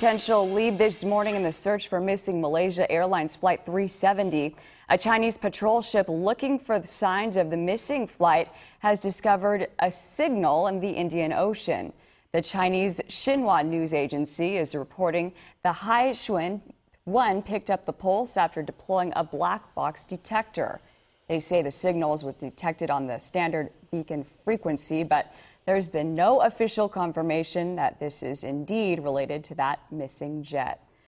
Potential lead this morning in the search for missing Malaysia Airlines Flight 370. A Chinese patrol ship looking for signs of the missing flight has discovered a signal in the Indian Ocean. The Chinese Xinhua news agency is reporting the Haixun 1 picked up the pulse after deploying a black box detector. They say the signals were detected on the standard beacon frequency, but there's been no official confirmation that this is indeed related to that missing jet.